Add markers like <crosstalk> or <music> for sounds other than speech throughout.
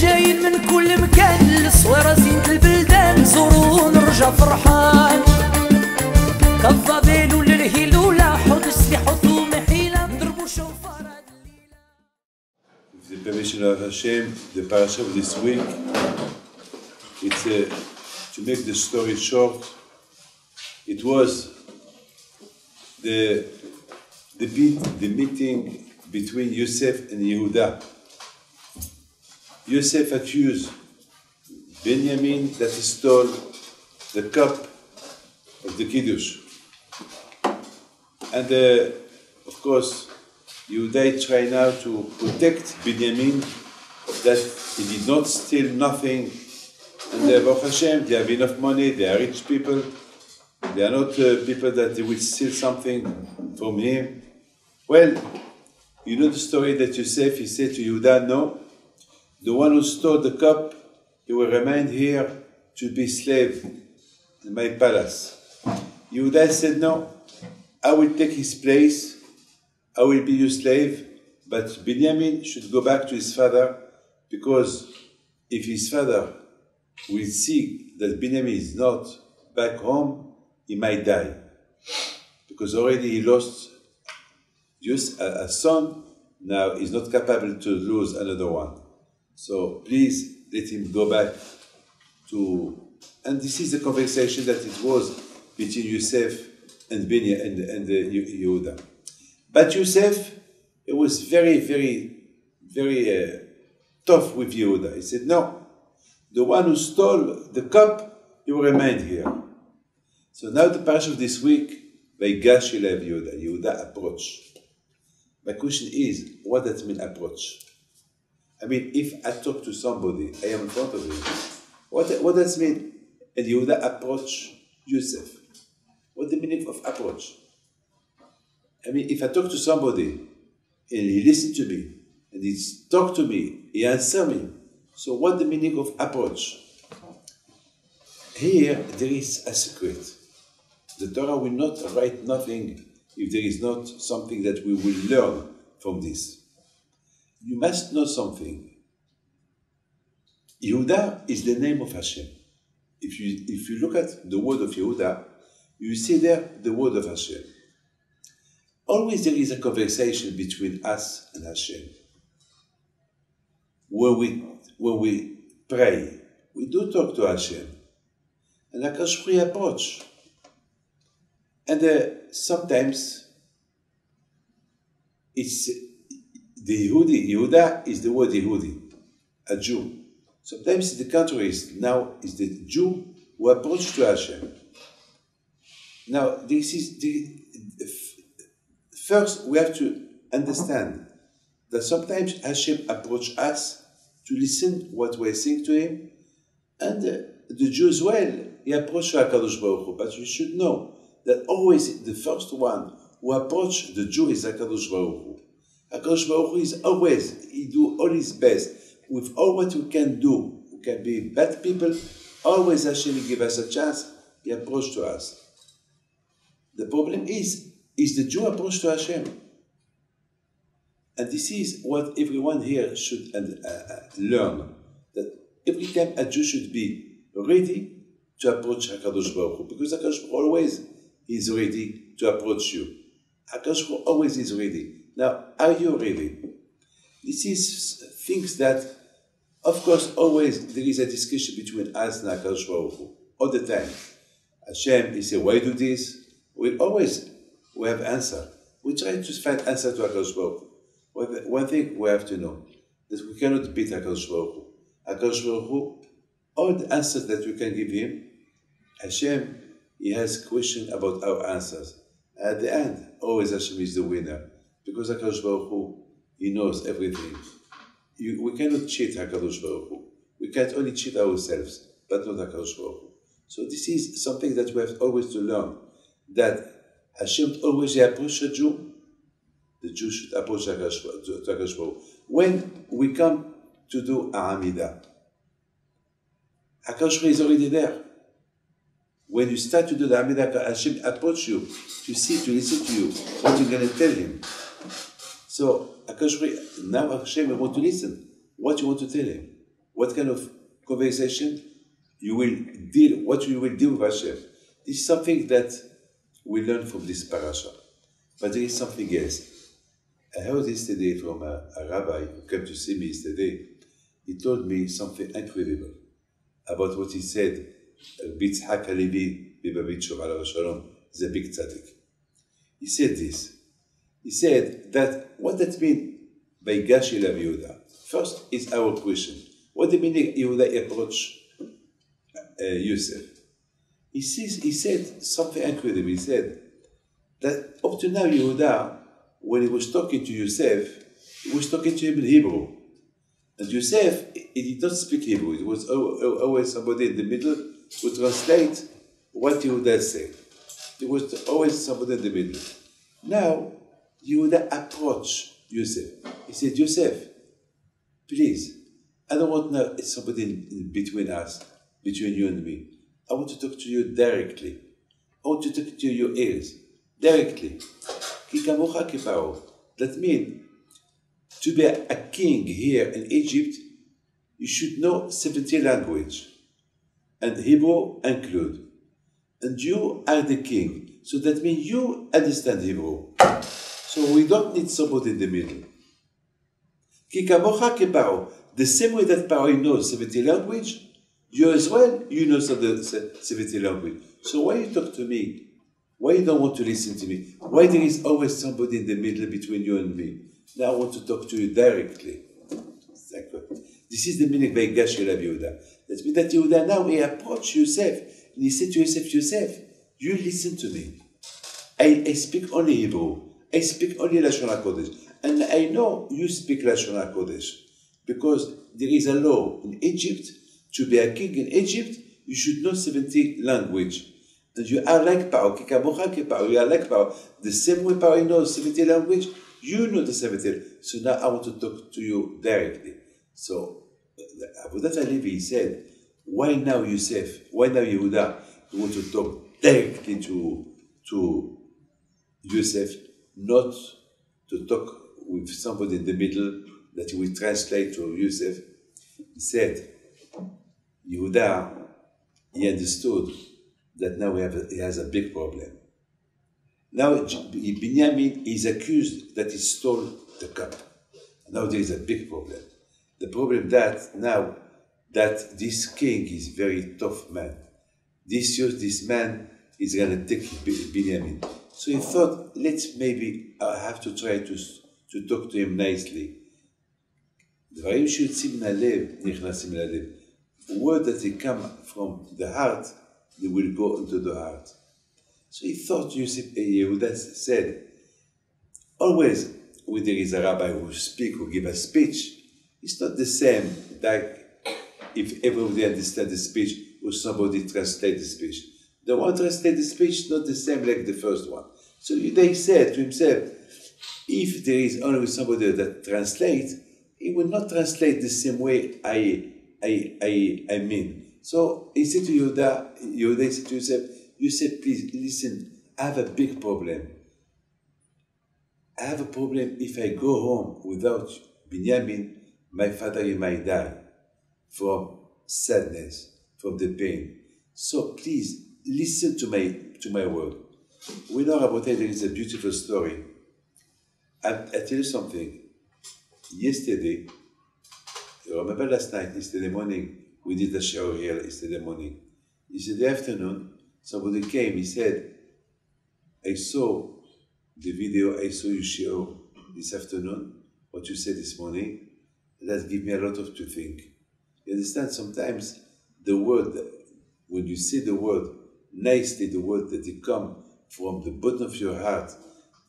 جايين من كل مكان الصويرة زينة البلدان زوروا ونرجع فرحان كالضبيل للهيلولة حط السلاح حطوا محيلة نضربوا شوفار the permission of Hashem, the parasha of this week, it's uh, to make the story short. It was the the, the meeting between Yosef and Yehuda. Yosef accused Benjamin that he stole the cup of the kiddush, and uh, of course Yehuda tried now to protect Benjamin that he did not steal nothing. And uh, Baruch Hashem, they have enough money, they are rich people. They are not uh, people that they will steal something from him. Well, you know the story that Yosef, he said to Yehuda, no, the one who stole the cup, he will remain here to be slave in my palace. Yehuda said, no, I will take his place I will be your slave, but Benjamin should go back to his father because if his father will see that Benjamin is not back home, he might die. Because already he lost just a, a son, now he's not capable to lose another one. So please let him go back to. And this is the conversation that it was between Yosef and Benjamin and, and uh, Yehuda. But Yosef, it was very, very, very uh, tough with Yehuda. He said, No, the one who stole the cup, he will remain here. So now the parasha of this week, Vaigash Elev Yehuda, Yehuda approach. My question is, what does mean approach? I mean, if I talk to somebody, I am in front of him, what, what does mean? And you Yehuda approach Yosef. What the meaning of approach? I mean, if I talk to somebody and he listens to me and he talk to me, he answer me. So what the meaning of approach? Here there is a secret. The Torah will not write nothing if there is not something that we will learn from this. You must know something. Yehuda is the name of Hashem. If you if you look at the word of Yehuda, you see there the word of Hashem always there is a conversation between us and Hashem. When we, when we pray, we do talk to Hashem. And HaKadosh Baruch approach. And uh, sometimes it's the Yehudi, Yehuda is the word Yehudi, a Jew. Sometimes the contrary is now is the Jew who approach to Hashem. Now this is the First, we have to understand that sometimes Hashem approach us to listen what we're saying to Him, and uh, the Jew as well, he approach HaKadosh Baruch Hu. But you should know that always the first one who approach the Jew is HaKadosh Baruch Hu. HaKadosh Baruch is always, he do all his best. With all what we can do, we can be bad people, always Hashem give us a chance, he approach to us. The problem is, is the Jew approach to Hashem. And this is what everyone here should uh, uh, learn. That every time a Jew should be ready to approach HaKadosh Baruch Hu. Because HaKadosh always is ready to approach you. HaKadosh always is ready. Now, are you ready? This is things that, of course, always there is a discussion between us and Hu. All the time. Hashem, he say, why do this? We always we have answer. We try to find answer to Hu. One thing we have to know, that we cannot beat HaKadosh Baruch Hu, all the answers that we can give him, Hashem, he has question about our answers. At the end, always Hashem is the winner. Because HaKadosh Baruch Hu, he knows everything. You, we cannot cheat HaKadosh Baruch Hu. We can't only cheat ourselves, but not HaKadosh Baruch Hu. So this is something that we have always to learn, that Hashem always approach a Jew. The Jew should approach HaKadosh Baruch Hu. When we come to do Amida, HaKadosh is already there. When you start to do the Amida, Hashem approach you to see, to listen to you, what you're going to tell him. So now Hashem want to listen. What you want to tell him? what kind of conversation you will deal, what you will deal with Hashem. This is something that we learn from this parasha. But there is something else. I heard yesterday from a, a rabbi who came to see me yesterday. He told me something incredible about what he said. Bitzhak Halevi Bibavit Shalom a big tzaddik. He said this. He said that what that means by Gashi Lav Yehuda. First is our question. What do you mean Yehuda approach uh, Yosef? He, says, he said something incredible. He said that up to now Yehuda, when he was talking to Yosef, he was talking to him in Hebrew. And Yosef, he did not speak Hebrew. It was always somebody in the middle who translate what Yehuda said. There was always somebody in the middle. Now, Yehuda approached Joseph. He said, Joseph, please, I don't want now somebody in, in between us, between you and me. I want to talk to you directly. I want to talk to your ears, directly. That means to be a king here in Egypt, you should know 70 language, and Hebrew include. And you are the king. So that means you understand Hebrew. So we don't need somebody in the middle. The same way that Paro knows 70 language, you as well, you know the 70 language. So why you talk to me? Why you don't want to listen to me? Why there is always somebody in the middle between you and me? Now I want to talk to you directly. This is the meaning by Rabbi Yehuda. That means that Yehuda now he approach Yosef and he said to Yosef, Yosef, you listen to me. I, I speak only Hebrew. I speak only Lashon HaKodesh. And I know you speak Lashon HaKodesh. Because there is a law in Egypt, to be a king in Egypt, you should know 70 language. And you are like Paro, you are like Paro. The same way Paro knows 70 language, you know the 70. So now I want to talk to you directly. So uh, Avodat Halevi said, why now Yosef? Why now Yehuda? You want to talk directly to, to Yosef, not to talk with somebody in the middle that will translate to Yosef. He said, Yehuda, he understood that now we have a, he has a big problem. Now Binyamin is accused that he stole the cup. Now there is a big problem. The problem that now that this king is very tough man. This this man is gonna take Binyamin. So he thought, let's maybe I have to try to, to talk to him nicely. דברים שיוצאים מהלב נכנסים ללב. Word that they come from the heart, they will go into the heart. So he thought Yosef Yehuda said, always when there is a rabbi who speak or give a speech, it's not the same like if everybody understands the speech or somebody translate the speech. The one translate the speech is not the same like the first one. So they said to himself, if there is only somebody that translates, he will not translate the same way I, I, I, I mean. So he said to Yehuda, Yehuda said to himself, you said, please listen, I have a big problem. I have a problem if I go home without Binyamin, my father he might die from sadness, from the pain. So please listen to my to my word. We know about it, there is a beautiful story. I, I tell you something. Yesterday, you remember last night, yesterday morning, we did a show here yesterday morning. Yesterday afternoon, somebody came, he said, I saw the video, I saw you show this afternoon, what you said this morning, that gave me a lot of to think. You understand, sometimes the word, when you say the word nicely, the word that it come from the bottom of your heart,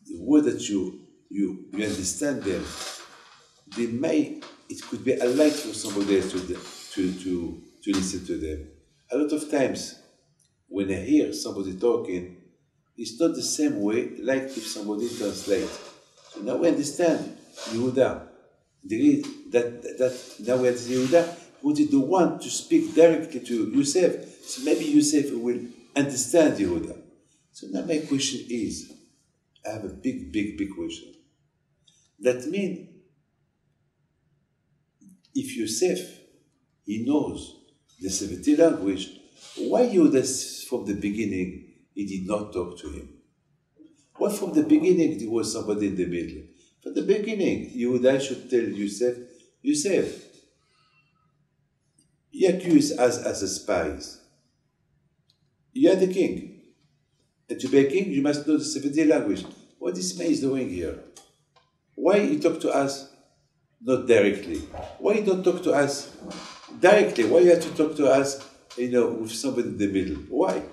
the word that you, you, you understand them, they may, it could be a light for somebody else to, to, to, to listen to them. A lot of times, when I hear somebody talking, it's not the same way like if somebody translates. So now we understand Yehuda. There is that, that now we understand Yehuda wanted the one to speak directly to Yosef. So maybe Yosef will understand Yehuda. So now my question is, I have a big, big, big question. That means if Yosef, he knows the 70 language. Why Yehuda from the beginning he did not talk to him? Why from the beginning there was somebody in the middle? From the beginning, Yehuda should tell Yosef, Yosef, he accused us as a spies. You are the king. And to be a king, you must know the 70 language. What this man is doing here? Why he talk to us not directly? Why he don't talk to us directly? Why you have to talk to us, you know, with somebody in the middle? Why?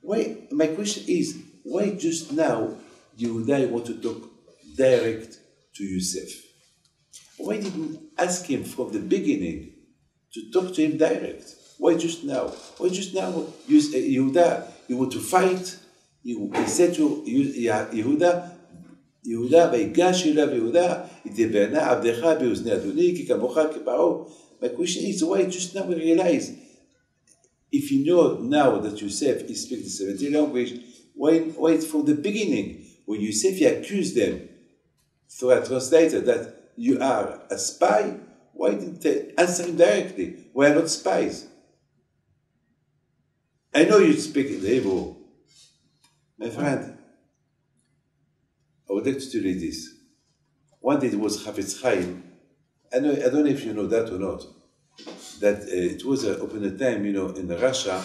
Why? My question is, why just now you and I want to talk direct to Yosef? Why didn't ask him from the beginning to talk to him direct? Why just now? Why just now? Yehuda, you want to fight? He said to Yehuda, יהודה, ויגש אליו יהודה, יתבענה עבדך באוזני אדוני, כי כמוך כפרעה. My question is, why just now we realize, if you know now that Yosef is speaking the 70 language, why, why from the beginning, when Yosef he accused them through a translator that you are a spy, why didn't they answer him directly? We are not spies. I know you speak in Hebrew. My friend, I would like to tell you this. One day it was Chafetz Chaim. I, know, I don't know if you know that or not. That uh, it was a, upon a time, you know, in Russia,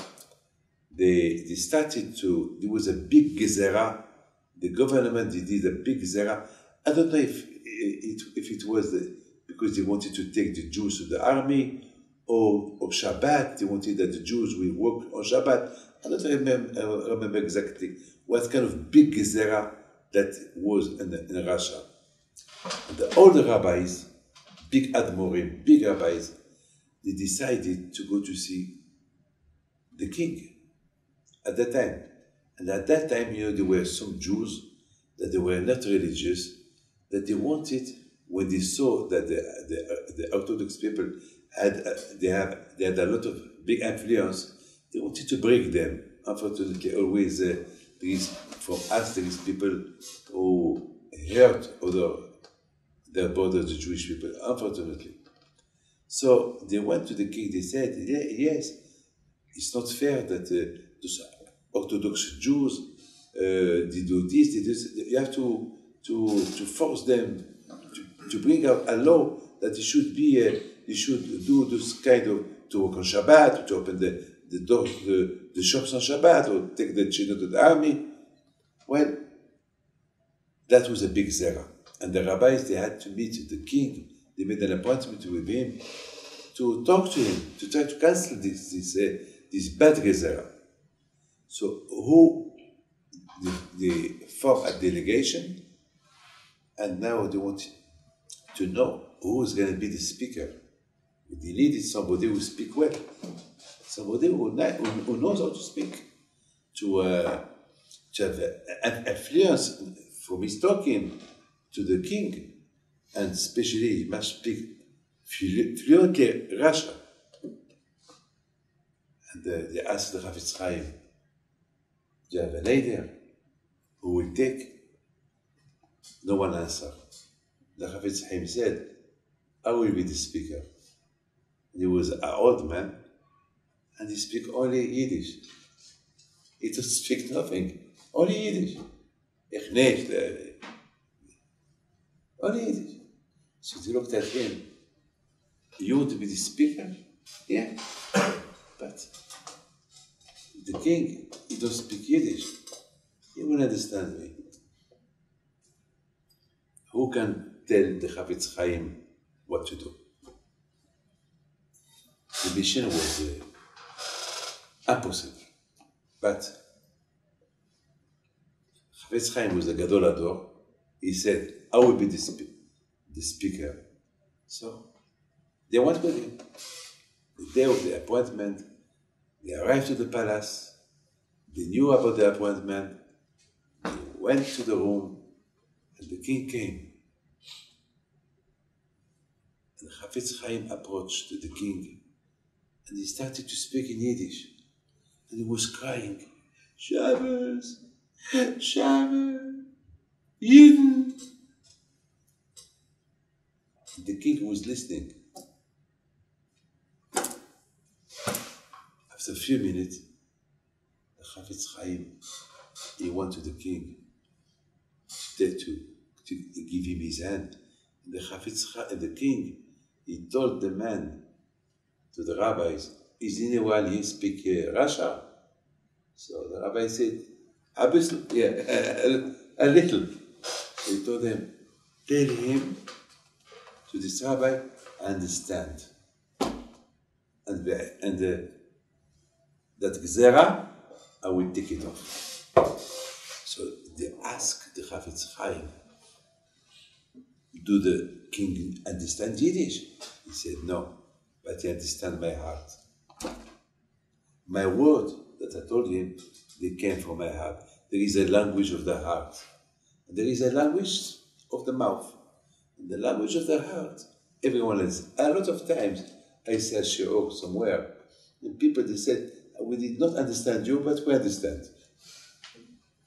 they, they started to, there was a big gezerah. The government they did a big gezerah. I don't know if it, if it was the, because they wanted to take the Jews to the army or, or Shabbat. They wanted that the Jews will work on Shabbat. Uh, I don't remember, remember exactly what kind of big gezerah that was in, in Russia. The older rabbis, big admorim, big rabbis, they decided to go to see the king at that time. And at that time, you know, there were some Jews that they were not religious, that they wanted, when they saw that the, the, uh, the Orthodox people had, uh, they, have, they had a lot of big influence, they wanted to break them. Unfortunately, always uh, there is, from us, there is people who hurt other, their brothers, the Jewish people, unfortunately. So they went to the king, they said, yes, it's not fair that uh, those Orthodox Jews, uh, they do this, they do this. You have to, to, to force them to, to bring out a law that it should be, uh, they should do this kind of, to work on Shabbat, to open the, the doors, the, the shops on Shabbat, or take the children to the army. Well, that was a big zera. And the rabbis, they had to meet the king. They made an appointment with him to talk to him, to try to cancel this, this, uh, this bad gezerah. So who, they formed a delegation, and now they want to know who is going to be the speaker. They needed somebody who speak well, somebody who, who knows how to speak, to, uh, to have an influence from his talking to the king, and especially he must speak fluently Russian. And uh, they asked the Chafetz Chaim, do you have a leader who will take? No one answered. The Chafetz Chaim said, I will be the speaker. And he was an old man, and he speak only Yiddish. He doesn't speak nothing, only Yiddish. Only Yiddish. So they looked at him. You to be the speaker? Yeah. <coughs> But the king, he don't speak Yiddish. He won't understand me. Who can tell the Chafetz Chaim what to do? The mission was uh, impossible. But Chafetz Chaim was a Gadol HaDor. He said, I will be the, the speaker. So they went with him. The day of the appointment, they arrived to the palace. They knew about the appointment. They went to the room, and the king came. And Chafetz Chaim approached the king, and he started to speak in Yiddish. And he was crying, Shabbos, Shabbos, Yidden. The king was listening. After a few minutes, the Chafetz Chaim, he went to the king to, to, to give him his hand. And the Chafetz Chaim, the king, he told the man, to the rabbis, is anyone here speak uh, Russia? So the rabbi said, a little, yeah, a, <laughs> a little. He told them, tell him to this rabbi, understand. And, the, and the, that Gzera, I will take it off. So they ask the Chafetz Chaim, do the king understand Yiddish? He said, no, but he understand my heart. My word that I told him, they came from my heart. There is a language of the heart. And there is a language of the mouth. And the language of the heart, everyone has. A lot of times, I say shiur oh, somewhere, and people they said, we did not understand you, but we understand.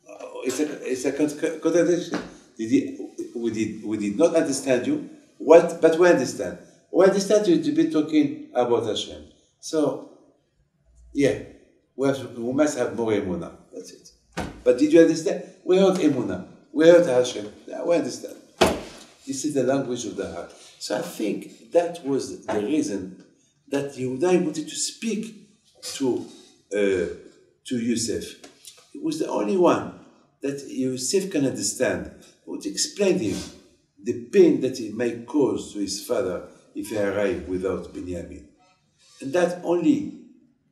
Oh, It's a, it's a contradiction. Did he- we, did, we did not understand you, what, but we understand. We understand you to be talking about Hashem. So, yeah, we, have, we must have more emuna. That's it. But did you understand? We heard emuna. We heard Hashem. Yeah, we understand. This is the language of the heart. So I think that was the reason that Yehuda wanted to speak to uh, to Yosef. He was the only one that Yosef can understand. He would explain to him the pain that it may cause to his father if I arrive without Benjamin. And that only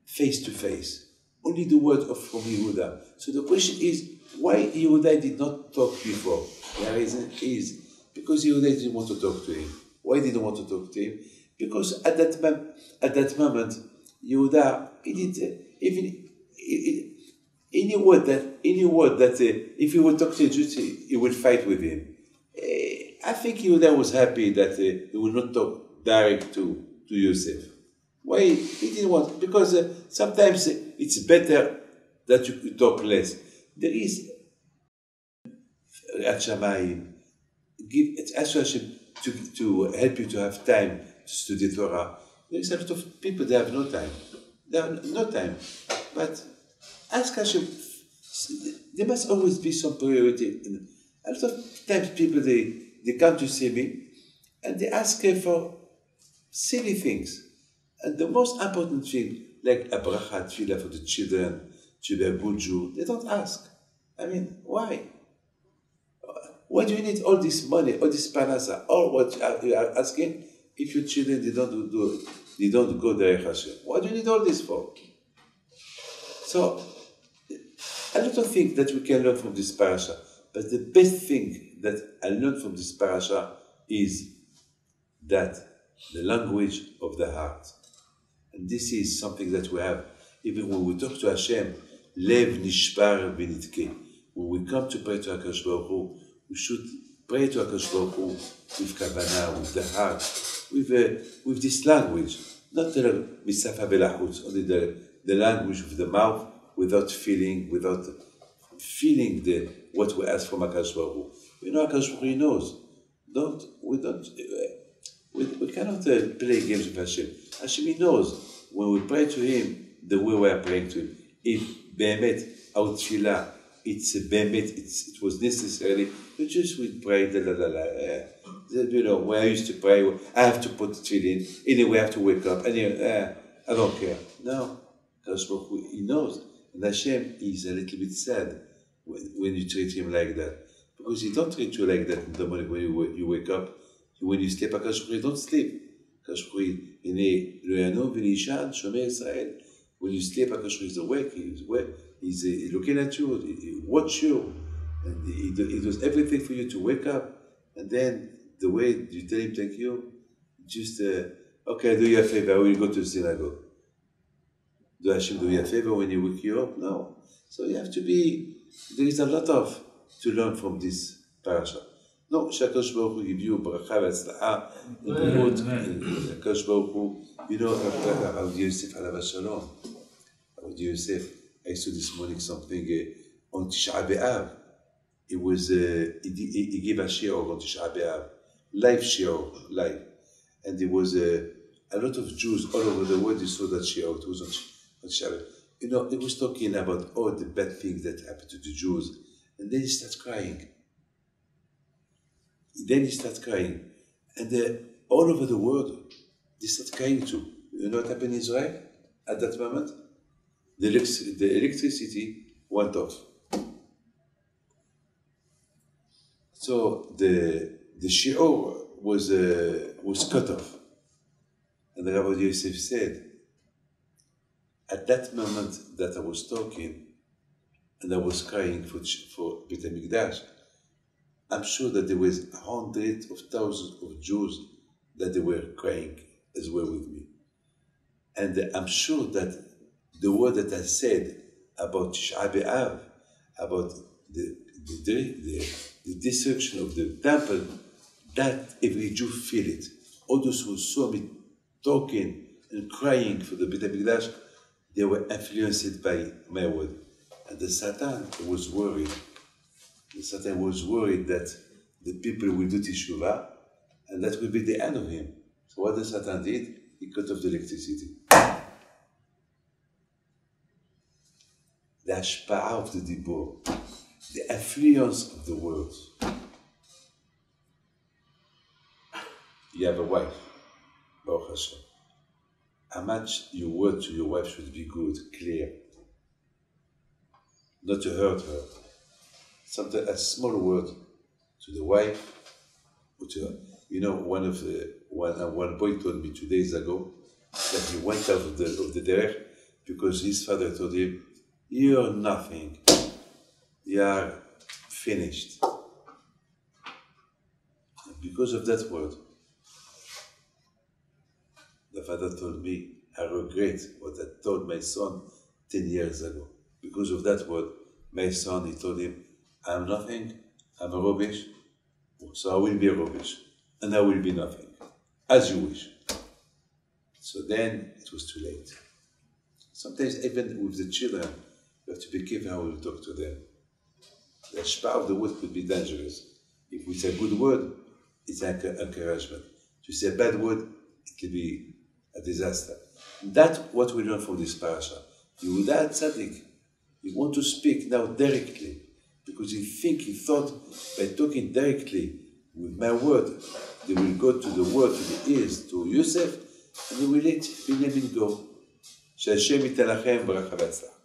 face to face. Only the word of from Yehuda. So the question is, why Yehuda did not talk before? The reason is because Yehuda didn't want to talk to him. Why didn't want to talk to him? Because at that mom- at that moment, Yehuda he did uh, even he- he- any word that any word that uh, if he would talk to Jews, he, he would fight with him. Eh, I think Yehuda was happy that uh, he would not talk direct to to Yosef. Why he didn't want? Because uh, sometimes it's better that you talk less. There is at give it's Hashem to, to help you to have time to study Torah. There is a lot of people they have no time. They have no time. But ask Hashem. There must always be some priority. A lot of times people they, they come to see me and they ask for silly things. And the most important thing, like a bracha tefillah for the children, to be a good Jew, they don't ask. I mean, why? Why do you need all this money, all this parnasa, all what you are- asking if your children they don't do, do they don't go there Hashem? What do you need all this for? So a lot of things that we can learn from this parasha, but the best thing that I learned from this parasha is that the language of the heart. And this is something that we have. Even when we talk to Hashem, Lev Nishbar Venidkeh. When we come to pray to HaKadosh Baruch Hu, we should pray to HaKadosh Baruch Hu with kavanah, with the heart, with, uh, with this language. Not the misafa belachutz, only the, the language of the mouth, without feeling, without feeling the what we ask from HaKadosh Baruch Hu. You know HaKadosh Baruch Hu knows. Don't, we don't, uh, we, we cannot uh, play games with Hashem. Hashem he knows when we pray to Him the way we are praying to Him. If Behemet, our tefillah, it's a Behemet, it's, it was necessary, we just would pray, da, da, da, da, uh, you know, when I used to pray, I have to put the tefillin, anyway I have to wake up, anyway, uh, I don't care. No, Hu, He knows. And Hashem is a little bit sad when, when you treat Him like that. Because He don't treat you like that in the morning when you, you wake up When you sleep, הקדוש ברוך הוא, you don't sleep. הקדוש ברוך הוא, הנה, לא ינום ולישן, שומר ישראל. When you sleep, הקדוש ברוך הוא is awake, he's awake. He's uh, looking at you, he, he watch you. And he, do- he does everything for you to wake up. And then the way you tell him thank you, just, uh, okay, do you a favor, I will go to the synagogue. Do Hashem do you a favor when he wake you up? No. So you have to be, there is a lot of to learn from this parasha. No, שהקדוש ברוך הוא הביא ברכה והצלחה, בריאות, הקדוש ברוך הוא, you know, הרב יוסף עליו השלום, הרב יוסף, I saw this morning something uh, on תשעה באב, it was, uh, he, he, he gave a shiur on תשעה באב, live shiur, live, and there was uh, a lot of Jews all over the world, they saw that shiur, it was on You know, he was talking about all the bad things that happened to the Jews, and then he starts crying. Then he starts crying. And uh, all over the world, they start crying too. You know what happened in Israel at that moment? The, elec- the electricity went off. So the the shiur was uh, was cut off, and the Rabbi Yosef said, at that moment that I was talking, and I was crying for for Beit Hamikdash, I'm sure that there was hundreds of thousands of Jews that they were crying as well with me, and I'm sure that the word that I said about Tisha B'Av, about the the, the, the destruction of the temple, that every Jew feel it. All those who saw me talking and crying for the Beit HaMikdash, they were influenced by my word. And the Satan was worried. Satan was worried that the people will do Teshuvah, and that will be the end of him. So what the Satan did, he cut off the electricity. The ashpa'ah of the dibur, the influence of the words. You have a wife, Baruch Hashem. How much your word to your wife should be good, clear, not to hurt her. Something a small word to the wife, to you know one of the one uh, one boy told me two days ago that he went out of the of the derech because his father told him, "You're nothing. You are finished." And because of that word, the father told me, I regret what I told my son 10 years ago. Because of that word, my son, he told him, I'm nothing, I'm a rubbish, so I will be a rubbish, and I will be nothing, as you wish. So then it was too late. Sometimes, even with the children, you have to be careful how you talk to them. The shpa of the word could be dangerous. If we say good word, it's an encouragement. To say a bad word, it can be a disaster. That's what we learn from this parasha. Yehuda Tzaddik, You want to speak now directly because he think, he thought by talking directly with my word, they will go to the word, to the ears, to Yosef, and they will let Benjamin go. שהשם ייתן לכם ברכה והצלחה.